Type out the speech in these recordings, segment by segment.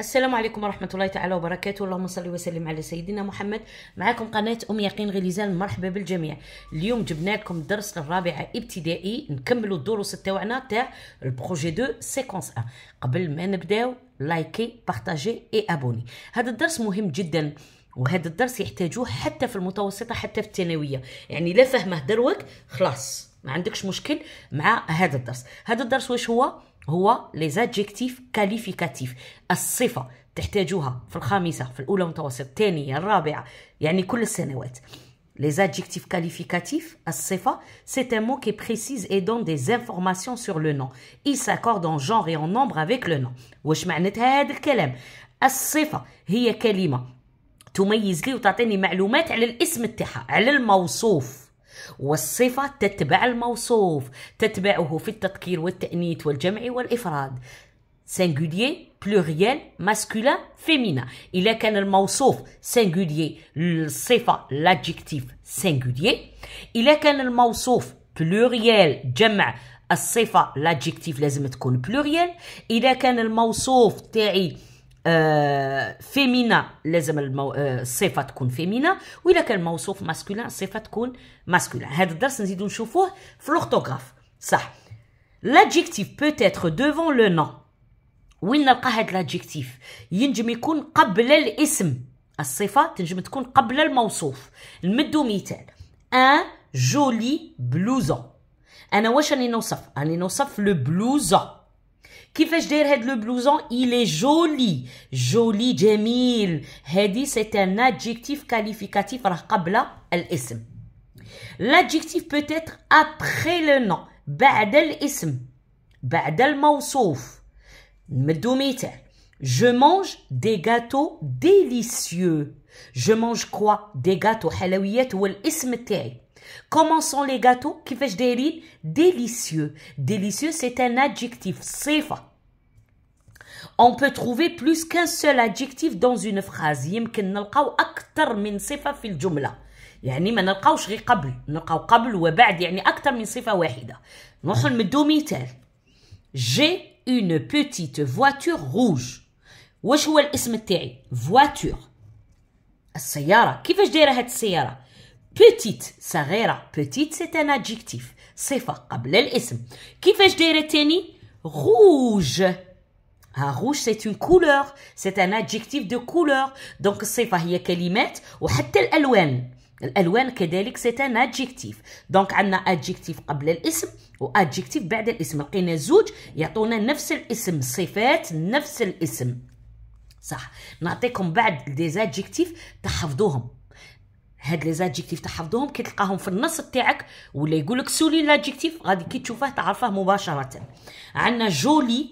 السلام عليكم ورحمة الله تعالى وبركاته. اللهم صل وسلم على سيدنا محمد. معكم قناة أم يقين غليزان مرحبا بالجميع. اليوم جبنا لكم الدرس الرابع ابتدائي. نكملوا الدروس تاعنا تاع ال projet deux séquence 1 قبل ما نبداو likez partagez et abonnez هذا الدرس مهم جدا وهذا الدرس يحتاجوه حتى في المتوسطة حتى في الثانوية. يعني لا فهمه دروك خلاص ما عندكش مشكل مع هذا الدرس. هذا الدرس واش هو؟ هو les adjectifs qualificatifs الصفة تحتاجوها في الخامسة في الأولى متوسط الثانية الرابعة يعني كل السنوات Les adjectifs qualificatifs, الصفة, c'est un mot qui précise et donne des informations sur le nom. Il s'accorde en genre et en nombre avec le. واش معناتها هذا الكلام؟ الصفة هي كلمة تميز لي وتعطيني معلومات على الاسم تاعها على الموصوف والصفة تتبع الموصوف تتبعه في التذكير والتأنيث والجمع والإفراد. singulier pluriel masculin féminin إذا كان الموصوف singulier الصفة l'adjectif singulier إذا كان الموصوف pluriel جمع الصفة l'adjectif لازم تكون pluriel إذا كان الموصوف تاعي آه féminin لازم المو... آه الصفة تكون féminin واذا كان موصوف masculin الصفة تكون masculin هذا الدرس نزيدو نشوفوه في ال orthographe صح. L'adjectif peut être devant le nom. وين نلقى هذا ال adjectif ينجم يكون قبل الاسم. الصفة تنجم تكون قبل الموصوف. نمدو مثال. un joli blouson أنا واش راني نوصف؟ راني نوصف le blouson كيفاش داير هاد لو بلوزون إلي جولي جولي جميل هادي سي ان ادجيكتيف كاليفيكاتيف راه قبل الاسم l'adjectif peut être après le nom بعد الاسم بعد الموصوف نمدو مثال Je mange des gâteaux délicieux. Je mange quoi Des gâteaux حلويات هو الاسم تاعي. Comment sont les gâteaux كيفاش دايرين délicieux délicieux c'est un adjectif صفة On peut trouver plus qu'un seul adjectif dans une phrase يمكن نلقاو أكثر من صفة في الجملة يعني ما نلقاوش غير قبل نلقاو قبل وبعد يعني أكثر من صفة واحدة نروح نمدو مثال J'ai une petite voiture rouge واش هو الاسم تاعي voiture السيارة كيفاش دايرة هاد السيارة petite صغيرة petite c'est un adjectif. صفة قبل الاسم كيفاش دايرة تاني rouge. ها rouge c'est une couleur. C'est un adjectif de couleur. Donc الصفة هي كلمات وحتى الألوان الألوان كذلك c'est un adjectif. Donc عندنا adjectif قبل الاسم و adjectif بعد الاسم لقينا زوج يعطونا نفس الاسم صفات نفس الاسم صح نعطيكم بعض des adjectifs تحفظوهم هاد les adjectifs تحفظوهم كي تلقاهم في النص تاعك ولا يقول لك souligne l'adjectif غادي كي تشوفه تعرفه مباشرة. عندنا joli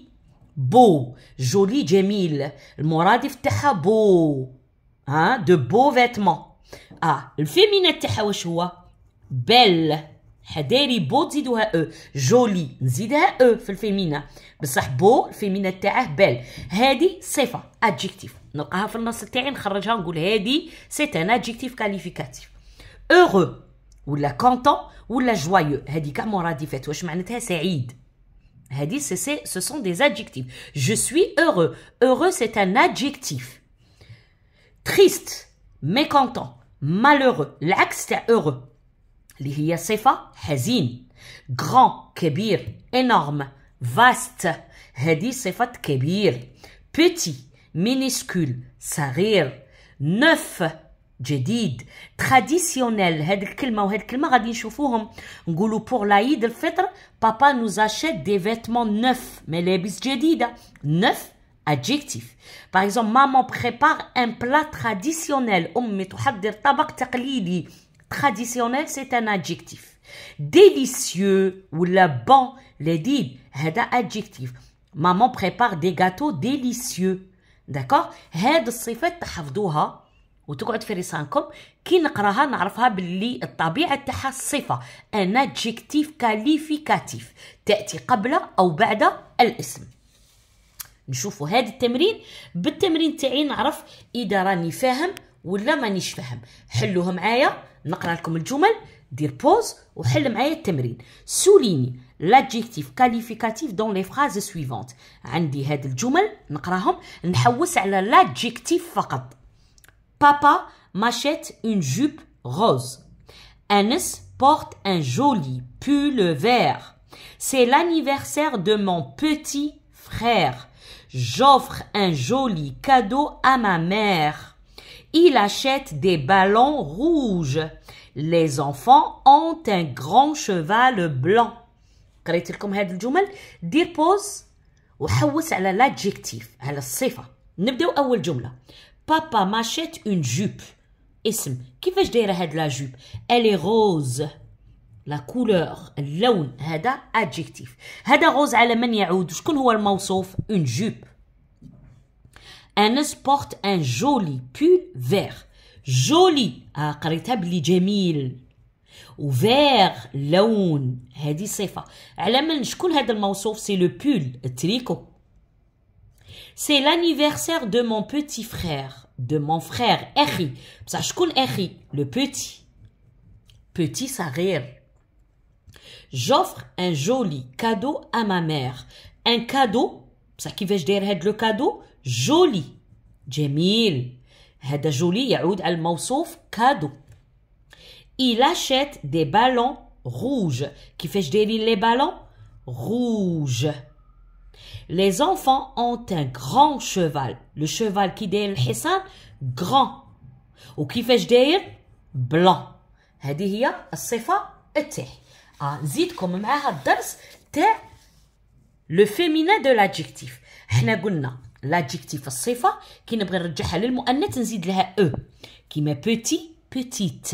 beau. joli جميل. المرادف تاعها beau. ها de beaux vêtements آه ال féminin تاعها واش هو؟ belle. حداري beau تزيدوها e. joli نزيدها e في ال féminin بصح beau ال féminin تاعه belle. هادي صفة adjectif نلقاها في النص تاعي نخرجها نقول هادي c'est un adjectif qualificatif heureux ولا content ولا joyeux هادي كاع مرادفات. واش معناتها؟ سعيد. هادي سي سي ce sont des adjectifs. Je suis heureux. Heureux c'est un adjectif. Triste mécontent malheureux. العكس تاع heureux. اللي هي صفة حزين grand كبير énorme vaste. هذه صفة كبير petit minuscule صغير neuf جديد تراديسيونيل هاد الكلمه وهاد الكلمه غادي نشوفوهم نقولوا بور العيد الفطر بابا نوز اشيت دي فيتمون نوف ملابس جديده نوف adjectif. Par exemple, maman prépare un plat traditionnel. أمي تحضر طبق تقليدي. Traditionnel, c'est un adjectif. Délicieux ou la bon, لذيذ هذا adjectif. Maman prépare des gâteaux délicieux. D'accord هاد الصفات تحفظوها وتقعد في لسانكم كي نقراها نعرفها باللي الطبيعة تاعها الصفة ان adjectif qualificatif تأتي قبل أو بعد الاسم. نشوفوا هذا التمرين. بالتمرين تاعي نعرف إذا راني فاهم ولا مانيش فاهم. حلوة معايا. نقرأ لكم الجمل. دير بوز وحل معايا التمرين سوليني l'adjectif qualificatif dans les phrases suivantes عندي هاد الجمل نقراهم نحوس على l'adjectif فقط Papa m'achète une jupe rose Anis porte un joli pull vert C'est l'anniversaire de mon petit frère J'offre un joli cadeau à ma mère Il achète des ballons rouges Les enfants ont un grand cheval blanc قريت لكم هاد الجمل دير بوز وحوس على لادجيكتيف على الصفه نبداو اول جمله بابا ماشيت اون جوب اسم كيفاش دايره هاد لا جوب الي روز لا كولور اللون هذا ادجيكتيف هذا غوز على من يعود شكون هو الموصوف اون جوب انس بورت ان جولي بول فير جولي آه قريتها بلي جميل وفيغ لون هذه صفه على من شكون هذا الموصوف سي لو بول التريكو سي لانيفرسير دو مون بوتي فرير دو مون فرير اخي بصح شكون اخي لو بوتي بوتي صغير جوفر ان جولي كادو ا ما مير ان كادو بصح كيفاش داير هاد لو كادو جولي جميل هذا جولي يعود على الموصوف كادو Il achète des ballons rouges. Qui fait les ballons rouges. Les enfants ont un grand cheval. Le cheval qui dit le hissan, grand. Ou qui fait blanc. هذه هي الصفة التاء. نزيدكم معاها الدرس تاع لو فيمينا دو لادجيكتيف حنا قلنا لادجيكتيف الصفة كي نبغي نرجعها للمؤنث نزيد لها e كيما petit petite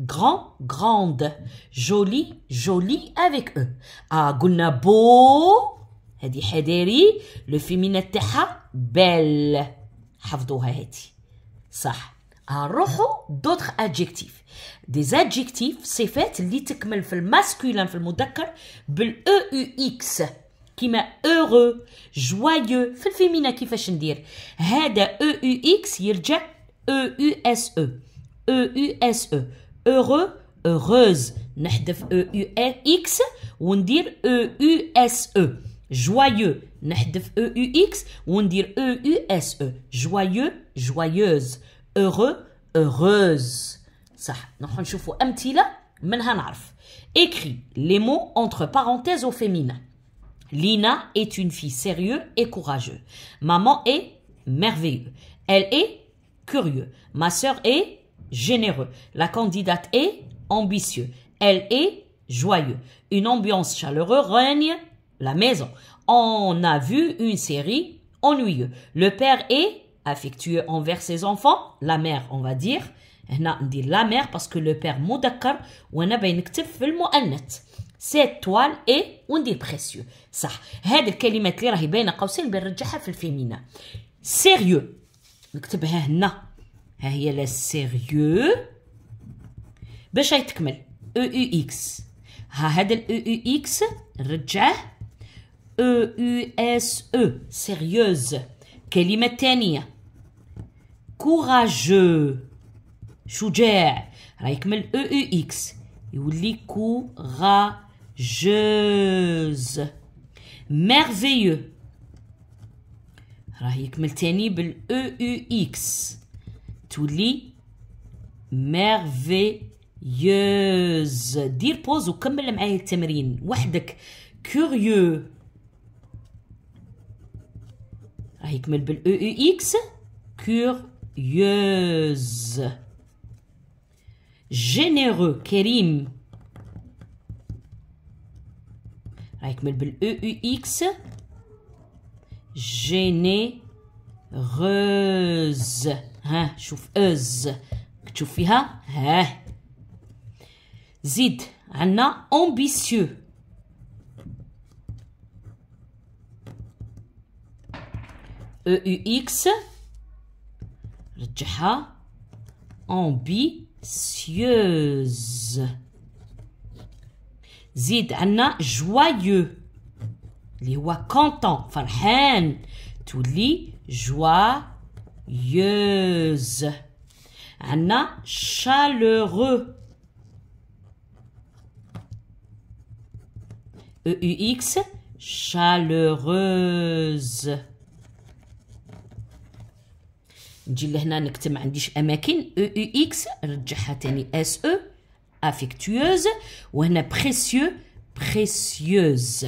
grand, grande, joli, jolie avec e. Ah, قلنا beau هذه حداري le féminin تاعها belle حفظوها هذه صح نروحوا d'autres adjectifs des adjectifs صفات اللي تكمل في ال masculin في المذكر بالاو أو إكس كيما heureux joyeux في الفيمينا كيفاش ندير هذا او او اكس يرجع او او اس او او او اس او heureux heureuse نحذف e u x وندير e u s e joyeux نحذف e u x وندير e u s e joyeux joyeuse heureux heureuse صح نروح نشوفوا امثله منها نعرف écrit les mots entre parenthèses au féminin Lina est une fille sérieuse et courageuse. Maman est merveilleuse. Elle est curieuse. Ma sœur est généreux. La candidate est ambitieux. Elle est joyeux. Une ambiance chaleureuse règne la maison. On a vu une série ennuyeuse. Le père est affectueux envers ses enfants. La mère, on va dire. هنا ندير la mère parce que le père مذكر وانا بنكتب في المؤنث cette étoile est وندير précieux. صح هذه الكلمات اللي راهي بين قوسين بنرجعها في ال féminin. Sérieux. نكتبها هنا. ها هي لا sérieux باش يتكمل أو يو إكس ها هذا الاو يو إكس نرجعه e u s e sérieuse كلمة تانية. courageux شجاع. راه يكمل e u x يولي courageuse merveilleux راه يكمل تاني بال e u x تولي merveilleuse. دير pause وكمل معايا التمرين وحدك كوريو راه يكمل بالاو أو إكس كوريوز جينيرو كريم راه يكمل بالاو او اكس جينيروز ها شوف از تشوف فيها ها زيد عندنا امبيسيو او يو اكس رجعها امبيسيوز Zid, anna joyeux. Les Wa content, Falhan. Tout joyeuse. Anna chaleureux. Eu-ux, chaleureuse. J'ai l'honneur de me dire, m'a dit, se. افيكتويوز وهنا بريسيو بريسيوز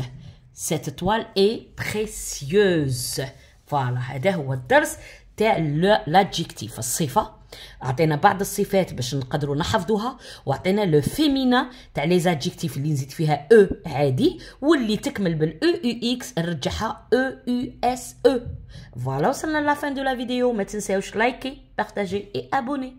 سيت اتوال اي بريسيوز voilà هذا هو الدرس تاع l'adjectif الصفة. عطينا بعض الصفات باش نقدروا نحفظوها. وعطينا le féminin تاع les adjectifs اللي نزيد فيها e عادي واللي تكمل بال e u x نرجعها e u s e voilà وصلنا la fin de la vidéo. ما تنساوش likez partagez et abonnez